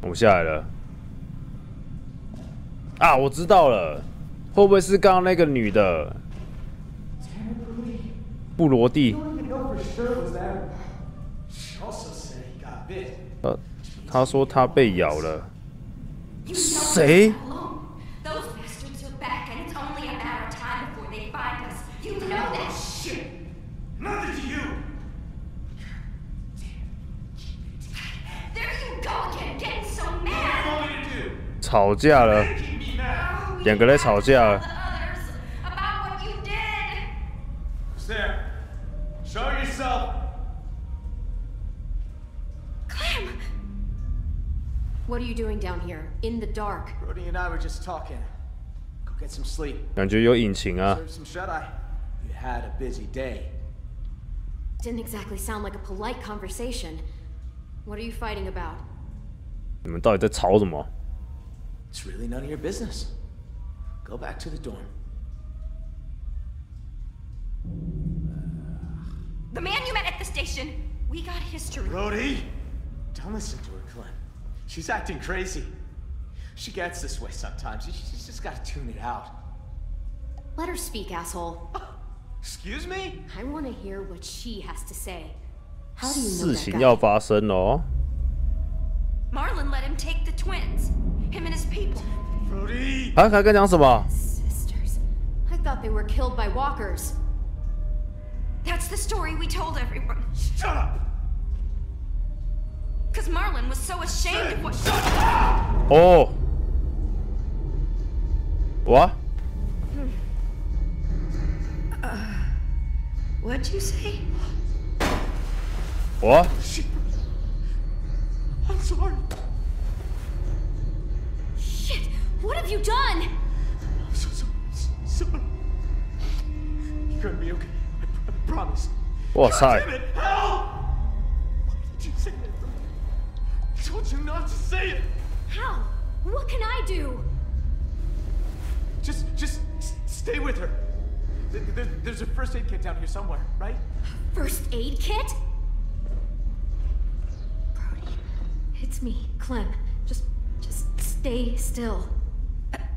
我下来了。啊，我知道了，会不会是刚刚那个女的？布罗蒂。呃，他说他被咬了。谁？吵架了，两个人吵架。了。What are you doing down here in the dark? Brody and I were just talking. Go get some sleep. 感觉有隐情啊。Serve some shut eye. You had a busy day. Didn't exactly sound like a polite conversation. What are you fighting about? 你们到底在吵什么？It's really none of your business. Go back to the dorm. Uh, the man you met at the station. We got history. Brody, don't listen to her, Clint. She's acting crazy. She gets this way sometimes. She's just got to tune it out. Let her speak, asshole. Excuse me? I want to hear what she has to say. How do you know 事情 要发生哦。Marlon let him take the twins. Him and his people. Brody. 啊，还跟讲什么？Sisters. I thought they were killed by walkers. That's the story we told everyone. Shut up. Because Marlon was so ashamed of what. Oh. What? Uh, what'd you say? What? I'm Sorry. Shit! What have you done? I'm so sorry. Sorry. You're gonna be okay. I, I promise. What's that? Damn it! Help! Why did you say that? I told you not to say it. How? What can I do? Just, just stay with her. There's a first aid kit down here somewhere, right? First aid kit? it's me, Clem. Just, just stay still.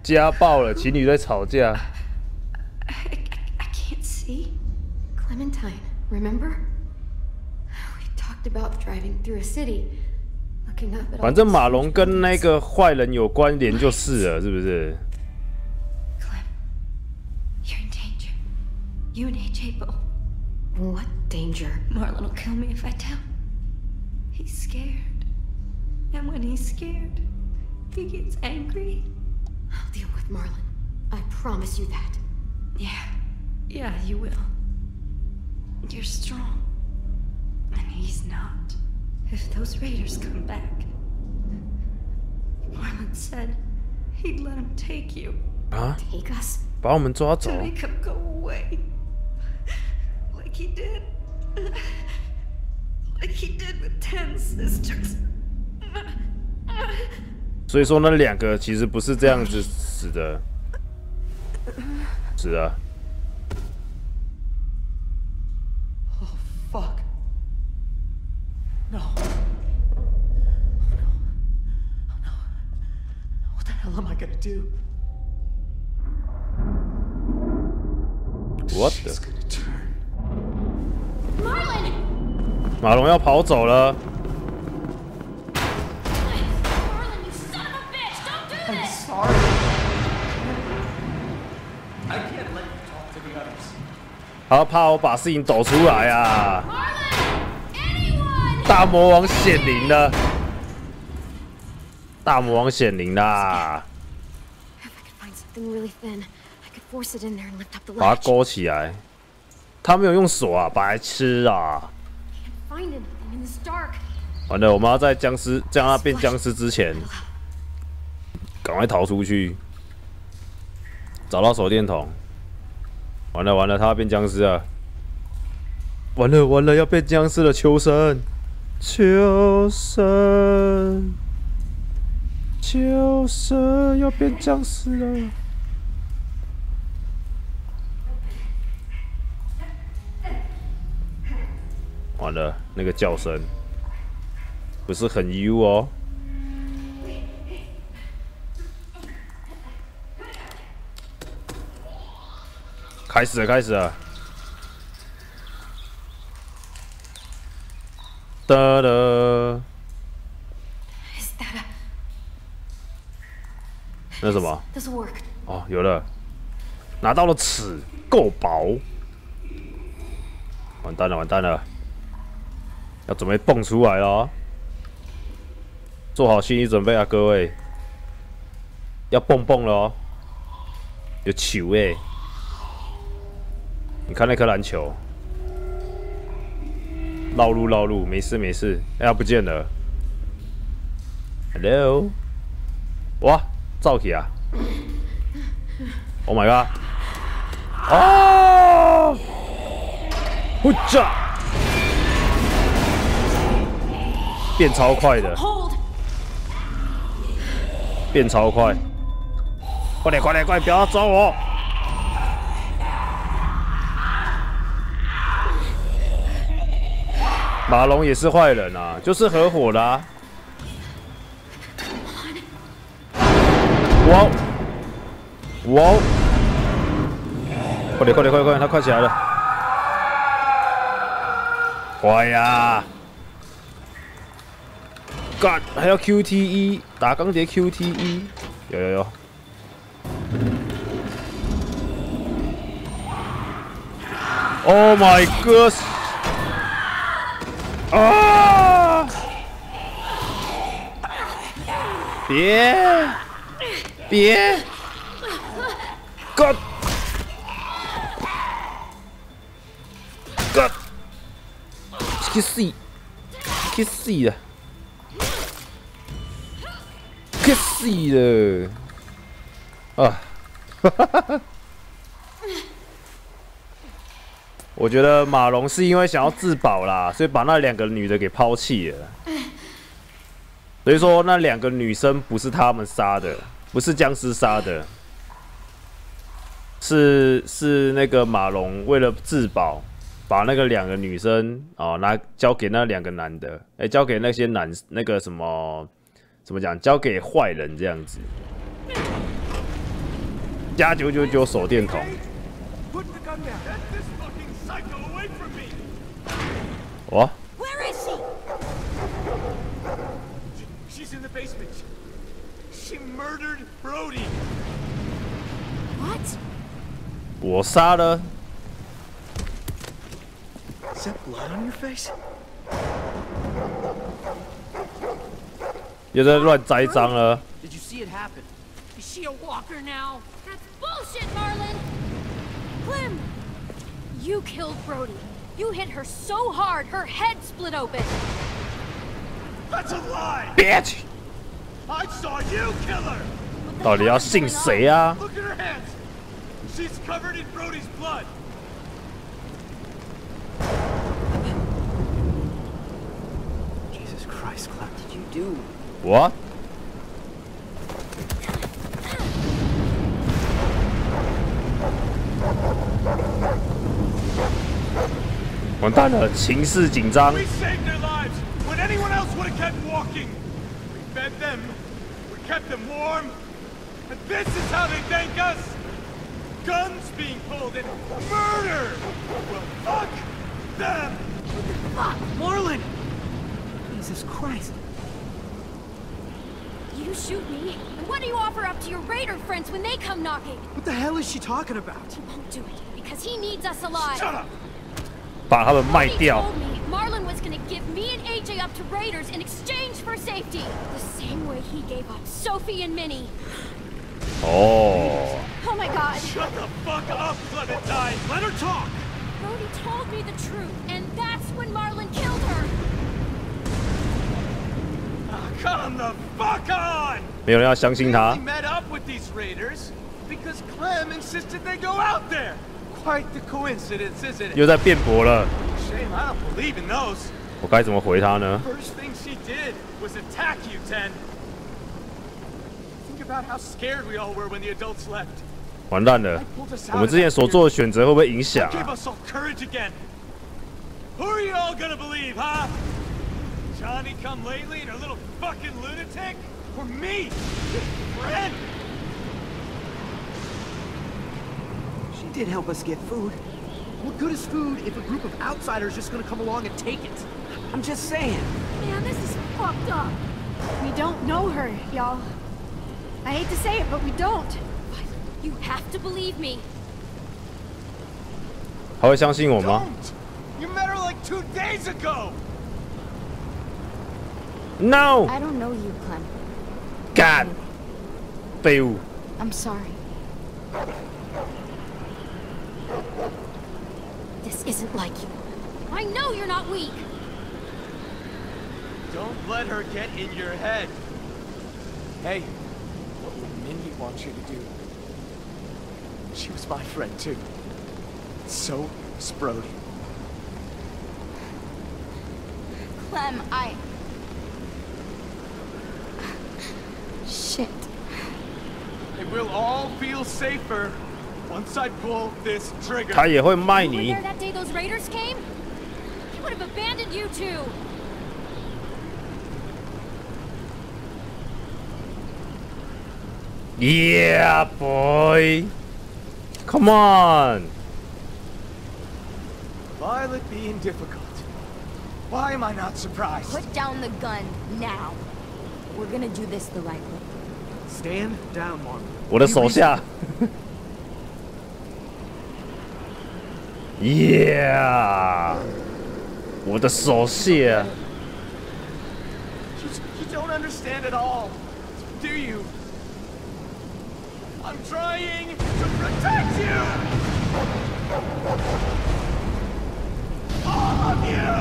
家暴了，情侣在吵架。I, I, I can't see. Clementine, remember? We talked about driving through a city. 反正马龙跟那个坏人有关联就是了，是不是？Clem, you're in danger. You and AJ both. What danger? Marlon will kill me if I tell. He's scared. And when he's scared, he gets angry. I'll deal with Marlon. I promise you that. Yeah. Yeah, you will. You're strong. And he's not. If those raiders come back, Marlon said he'd let him take you. Huh? Take us? 把我们抓走。To make him go away. Like he did. Like he did with ten sisters. 所以说那两个其实不是这样子死的。是啊。No. Oh no. Oh no. What the hell am I gonna do? What the? Marlon! 马龙要跑走了。他怕我把事情抖出来啊。大魔王显灵了！大魔王显灵啦！把它勾起来。他没有用手啊，白痴啊！完了，我们要在僵尸将他变僵尸之前，赶快逃出去，找到手电筒。完了完了，他要变僵尸啊！完了完了，要变僵尸了，秋生。秋生，秋生要变僵尸了！完了，那个叫声不是很 U 哦。开始了，开始了。哒哒.那什么.哦，有了，拿到了尺，够薄。完蛋了，完蛋了，要准备蹦出来了哦，做好心理准备啊，各位，要蹦蹦了哦，有球哎，你看那颗篮球，绕路绕路，没事没事，哎呀不见了，Hello，哇，造起啊！Oh my god！啊！呼嚓！变超快的，变超快！快点快点快，不要抓我！马龙也是坏人啊，就是合伙的、啊。哇！哇！快点快点快点快点，他快起来了！快呀！God，还要 QTE 打钢铁 QTE，有有有。Oh my god！啊！别！别！God！God！去死！去死了！去死了！啊！哈哈哈我觉得马龙是因为想要自保啦，所以把那两个女的给抛弃了。所以说那两个女生不是他们杀的，不是僵尸杀的，是是那个马龙为了自保，把那个两个女生哦拿交给那两个男的，哎、交给那些男那个什么怎么讲，交给坏人这样子。加九九九手电筒，哇、 Where is she? She's in the basement. She murdered Brody. What? 我杀了 Is that blood on your face? 又在乱栽赃了。 Did you see it happen? Is she a walker now? That's bullshit, Marlon! Clem! You killed Brody. You hit her so hard, her head split open. That's a lie. Bitch， I saw you kill her. 到底要信谁啊？ Look at her hands. She's covered in Brody's blood. Jesus Christ, Clem, did you do? 我 Pulled and murder. Well, fuck them. Marlon! Jesus Christ. You shoot me, and what do you offer up to your raider friends when they come knocking? What the hell is she talking about? He won't do it, because he needs us alive. Shut up. 把他们卖 He 掉。 told me Marlon was gonna give me and AJ up to raiders in exchange for safety. The same way he gave up Sophie and Minnie. 哦， Oh my god. Shut the fuck up, Clementine. Let her talk. Brody told me the truth, and that's when Marlon killed her. Come the fuck on. 没有人要相信他 We。met up with these raiders because Clem insisted they go out there. Quite the coincidence, isn't it? 又在辩驳了， Shame I don't believe in those. 我该怎么回他呢？ First thing she did was attack you, Ten. Think about how scared we all were when the adults left. 完蛋了，我们之前所做的选择会不会影响 Gave 啊？ us all courage again. Who are you all gonna believe, huh? Johnny come lately and a little fucking lunatic? Or me? Your friend? did help us get food. What good is food if a group of outsiders just gonna come along and take it? I'm just saying. Man, this is fucked up. We don't know her, y'all. I hate to say it, but we don't. You have to believe me. 他会相信我吗 Don't! You met her like two days ago! ？No， I don't know you, Clem. 干，废物。 I'm sorry. This isn't like you. I know you're not weak. Don't let her get in your head. Hey, what would Mindy want you to do? She was my friend too. So is Brody. Clem, I... Shit. And we'll all feel safer once I pull this trigger. 他也会卖 You were 你 there。that day those raiders came? He would have abandoned you two. Yeah, boy. Come on. Violet being difficult. Why am I not surprised? Put down the gun, now. We're gonna do this the right way. Stand down, Marlon. 我的手下。 Yeah，我的手下。 You, you don't understand at all, do you? I'm trying to protect you! All of you!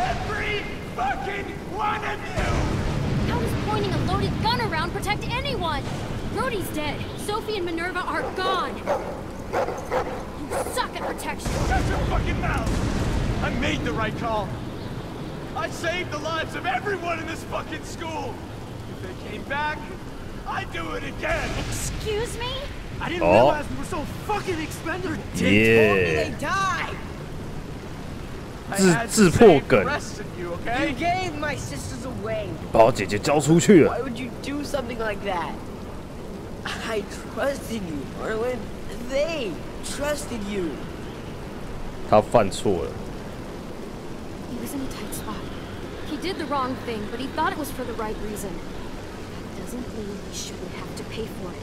Every fucking one of you! How does pointing a loaded gun around protect anyone? Brody's dead. Sophie and Minerva are gone. You suck at protection. Shut your fucking mouth! I made the right call. I saved the lives of everyone in this fucking school. If they came back, I'd do it again. Excuse me? I didn't Oh. realize we were so fucking expendable. Yeah， died! I 自 had to 自破 save the 梗， rest of you, okay? gave my sisters away. 把我姐姐交出去了。 would you do something like that? I trusted you, Marlon. They trusted you. 他犯错了。 He was in a tight spot. He did the wrong thing, but he thought it was for the right reason. That doesn't mean he shouldn't have to pay for it.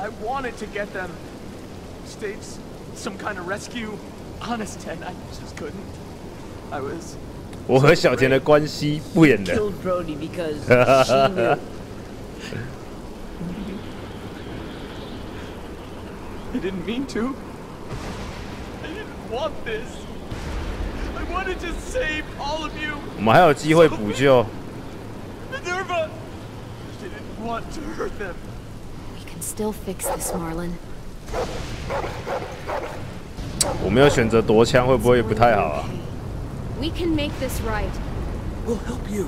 I wanted to get them. States, some kind of rescue. Honest, Ted, I just couldn't. I was 我和小田的关系不演的。 I didn't mean to. I didn't want this. I wanted to save all of you. 我们还有机会补救。 Minerva! I didn't want to hurt them. We can still fix this, Marlon. 我没有选择夺枪，会不会不太好啊？ We can make this right. We'll help you.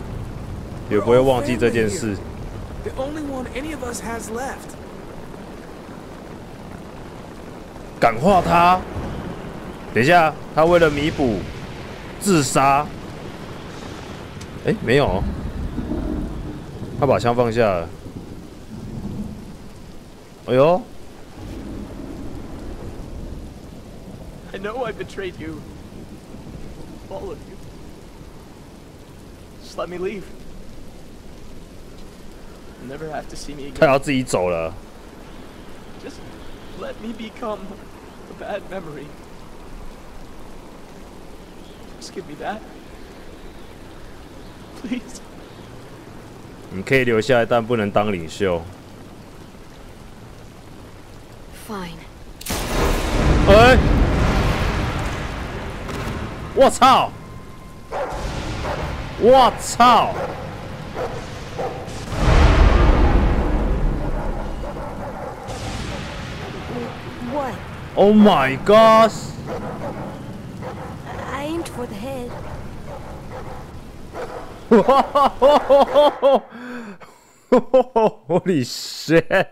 也不会忘记这件事。 The only one any of us has left. 感化他。等一下，他为了弥补自杀。哎，没有，他把枪放下了。哎呦，I know I betrayed you. All of you. Just let me leave. Never have to see me 他 again. 他要自己走了。Just let me become bad memory. Just give me that. Please. 你可以留下来，但不能当领袖。 Fine. 哎、我操！我操！ Oh my gosh！ I aimed for the head. Holy shit!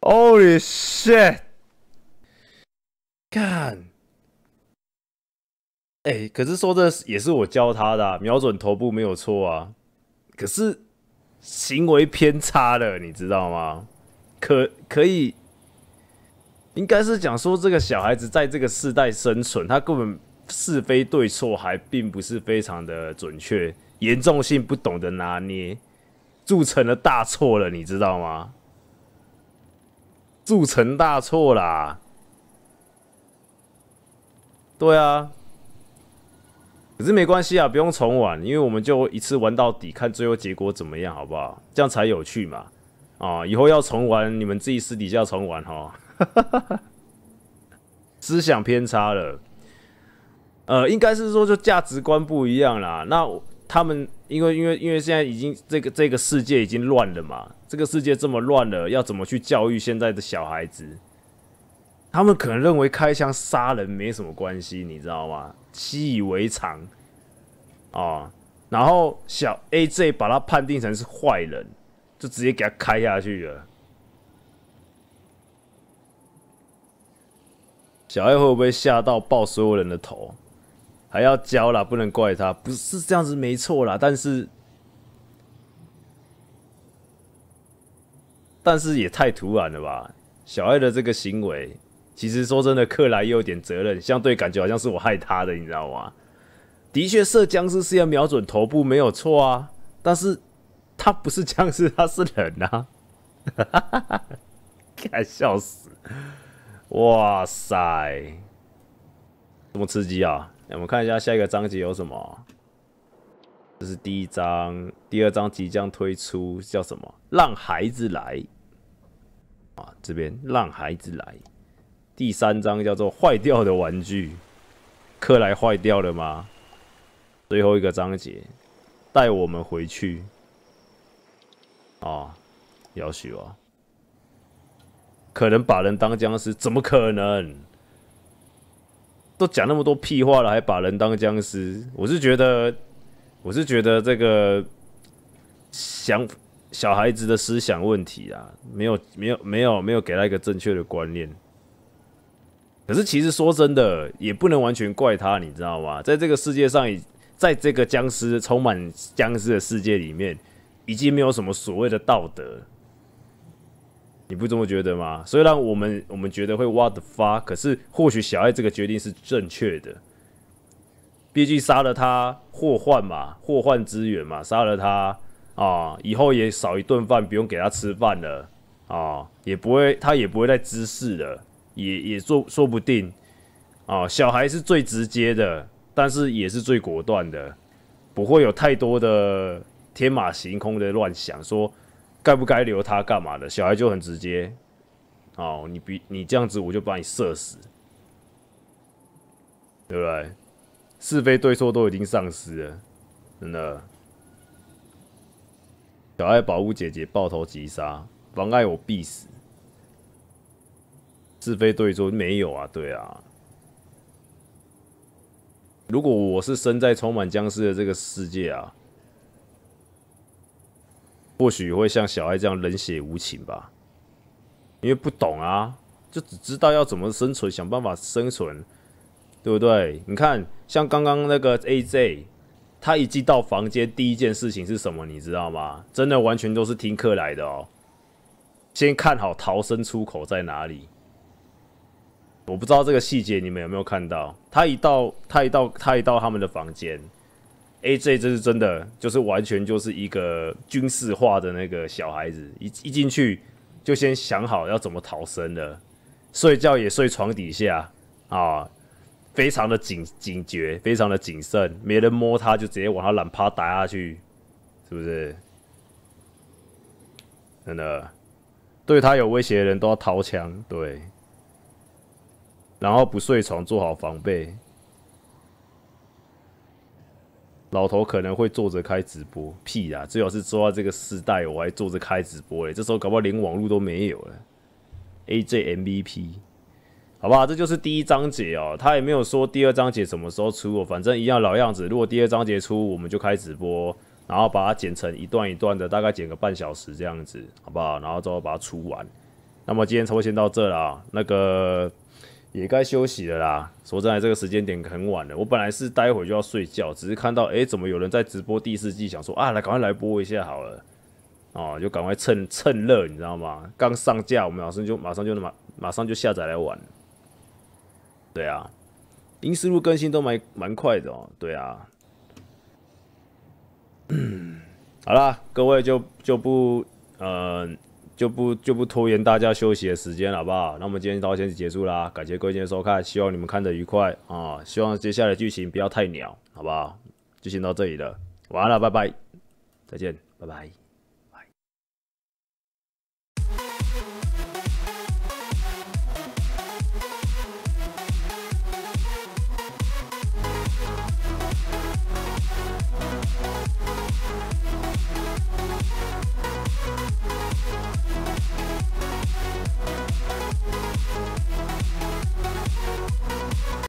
Holy shit! 干！哎、可是说这也是我教他的、啊，瞄准头部没有错啊。可是行为偏差了，你知道吗？ 可可以， 应该是讲说这个小孩子在这个世代生存，他根本是非对错还并不是非常的准确，严重性不懂得拿捏，铸成了大错了，你知道吗？铸成大错啦！对啊，可是没关系啊，不用重玩，因为我们就一次玩到底，看最后结果怎么样，好不好？这样才有趣嘛！啊，以后要重玩，你们自己私底下重玩哈。思想偏差了，呃，应该是说就价值观不一样啦。那他们因为因为因为现在已经这个这个世界已经乱了嘛，这个世界这么乱了，要怎么去教育现在的小孩子？他们可能认为开枪杀人没什么关系，你知道吗？习以为常啊。然后小 AJ 把他判定成是坏人，就直接给他开下去了。小爱会不会吓到爆所有人的头？还要教啦，不能怪他，不是这样子没错啦。但是，但是也太突然了吧？小爱的这个行为。其实说真的，克莱也有点责任，相对感觉好像是我害他的，你知道吗？的确，射僵尸是要瞄准头部，没有错啊。但是他不是僵尸，他是人啊！哈哈哈哈哈！笑死！哇塞，这么刺激啊！我们看一下下一个章节有什么。这是第一章，第二章即将推出，叫什么？让孩子来啊！这边让孩子来。第三章叫做“坏掉的玩具”，克莱坏掉了吗？最后一个章节，带我们回去。啊，要许啊！可能把人当僵尸？怎么可能？都讲那么多屁话了，还把人当僵尸？我是觉得，我是觉得这个想小孩子的思想问题啊，没有，没有，没有，没有给他一个正确的观念。可是，其实说真的，也不能完全怪他，你知道吗？在这个世界上，在这个僵尸充满僵尸的世界里面，已经没有什么所谓的道德，你不这么觉得吗？虽然我们我们觉得会挖的发，可是或许小爱这个决定是正确的。毕竟杀了他祸患嘛，祸患之源嘛，杀了他啊，以后也少一顿饭，不用给他吃饭了啊，也不会他也不会再滋事了。也也说说不定，啊，小孩是最直接的，但是也是最果断的，不会有太多的天马行空的乱想，说该不该留他干嘛的。小孩就很直接，哦，你比你这样子，我就把你射死，对不对？是非对错都已经丧失了，真的。小孩保护姐姐，抱头击杀，妨碍我必死。是非对错没有啊？对啊。如果我是生在充满僵尸的这个世界啊，或许会像小爱这样冷血无情吧。因为不懂啊，就只知道要怎么生存，想办法生存，对不对？你看，像刚刚那个 AJ，他一进到房间，第一件事情是什么？你知道吗？真的完全都是听课来的哦。先看好逃生出口在哪里。我不知道这个细节你们有没有看到？他一到，他一到，他一到他们的房间，AJ 这是真的，就是完全就是一个军事化的那个小孩子，一一进去就先想好要怎么逃生的，睡觉也睡床底下啊，非常的警警觉，非常的谨慎，没人摸他就直接往他懒趴打下去，是不是？真的，对他有威胁的人都要掏枪，对。然后不睡床，做好防备。老头可能会坐着开直播，屁啦！最好是坐在这个时代，我还坐着开直播嘞。这时候搞不好连网络都没有了。AJ MVP，好不好？这就是第一章节哦。他也没有说第二章节什么时候出哦，反正一样老样子。如果第二章节出，我们就开直播，然后把它剪成一段一段的，大概剪个半小时这样子，好不好？然后之后把它出完。那么今天抽先到这了，那个。也该休息了啦。说真的，这个时间点很晚了。我本来是待会就要睡觉，只是看到哎，怎么有人在直播第四季，想说啊，来赶快来播一下好了。哦，就赶快趁趁热，你知道吗？刚上架，我们老师就马上就马马上就下载来玩。对啊，音思路更新都蛮蛮快的哦。对啊，好啦，各位就就不呃就不就不拖延大家休息的时间，好不好？那我们今天到先结束啦，感谢各位今天收看，希望你们看得愉快啊！希望接下来剧情不要太鸟，好不好？就先到这里了，晚安了，拜拜，再见，拜拜。